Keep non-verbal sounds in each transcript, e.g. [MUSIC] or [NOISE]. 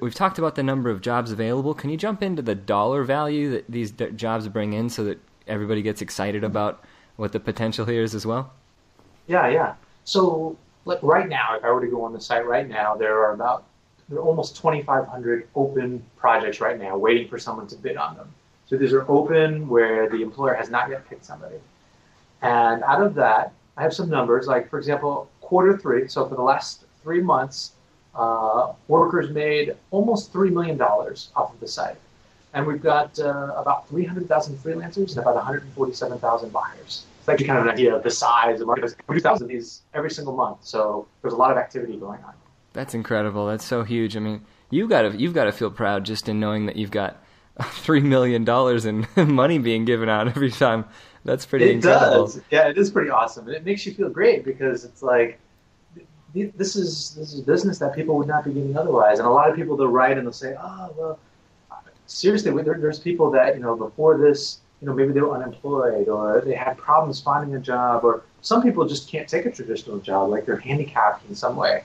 We've talked about the number of jobs available. Can you jump into the dollar value that these d- jobs bring in so that everybody gets excited about what the potential here is as well? Yeah, yeah. So, like right now, if I were to go on the site right now, there are about there are almost 2,500 open projects right now waiting for someone to bid on them. So these are open where the employer has not yet picked somebody. And out of that, I have some numbers. Like for example, quarter three. So for the last three months, uh, workers made almost $3 million off of the site. And we've got uh, about 300,000 freelancers and about 147,000 buyers. It's actually kind of an idea of the size of market. We do of these every single month. So there's a lot of activity going on. That's incredible. That's so huge. I mean, you got to you've got to feel proud just in knowing that you've got [LAUGHS] three million dollars in [LAUGHS] money being given out every time. That's pretty it incredible. does. Yeah, it is pretty awesome, and it makes you feel great because it's like this is this is business that people would not be getting otherwise. And a lot of people they'll write and they'll say, "Oh, well, seriously, there, there's people that you know before this, you know, maybe they were unemployed or they had problems finding a job, or some people just can't take a traditional job, like they're handicapped in some way."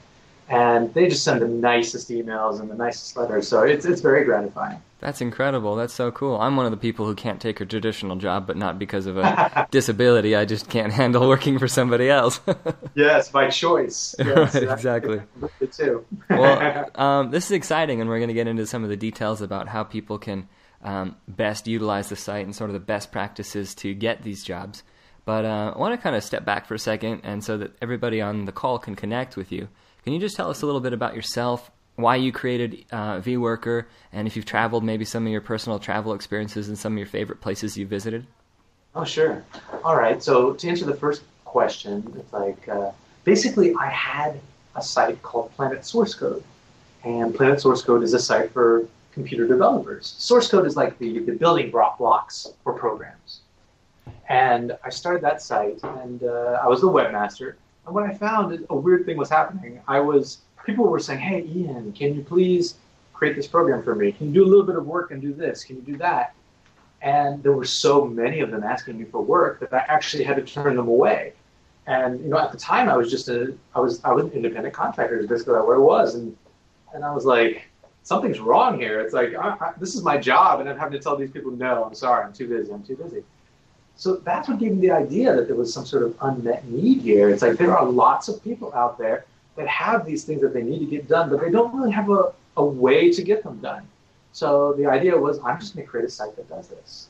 And they just send the nicest emails and the nicest letters. So it's it's very gratifying. That's incredible. That's so cool. I'm one of the people who can't take a traditional job, but not because of a [LAUGHS] disability. I just can't handle working for somebody else. [LAUGHS] yes, by choice. Yes, right, exactly. Too. well, [LAUGHS] um, this is exciting, and we're going to get into some of the details about how people can um, best utilize the site and sort of the best practices to get these jobs. But uh, I want to kind of step back for a second, and so that everybody on the call can connect with you. Can you just tell us a little bit about yourself, why you created uh, VWorker, and if you've traveled, maybe some of your personal travel experiences and some of your favorite places you visited? Oh, sure. All right. So to answer the first question, it's like uh, basically I had a site called Planet Source Code, and Planet Source Code is a site for computer developers. Source code is like the, the building block blocks for programs. And I started that site, and uh, I was the webmaster. And what I found is a weird thing was happening. I was people were saying, "Hey, Ian, can you please create this program for me? Can you do a little bit of work and do this? Can you do that?" And there were so many of them asking me for work that I actually had to turn them away. And you know, at the time, I was just a I was I was an independent contractor. Is basically where I was, and and I was like, something's wrong here. It's like I, I, this is my job, and I'm having to tell these people, no, I'm sorry, I'm too busy. I'm too busy. So that's what gave me the idea that there was some sort of unmet need here. It's like there are lots of people out there that have these things that they need to get done, but they don't really have a, a way to get them done. So the idea was I'm just going to create a site that does this.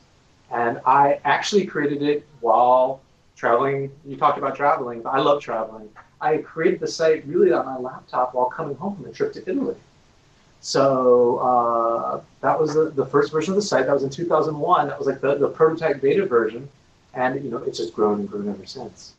And I actually created it while traveling. You talked about traveling. But I love traveling. I created the site really on my laptop while coming home from a trip to Italy. So uh, that was the, the first version of the site. That was in 2001. That was like the, the prototype beta version and you know it's just grown and grown ever since.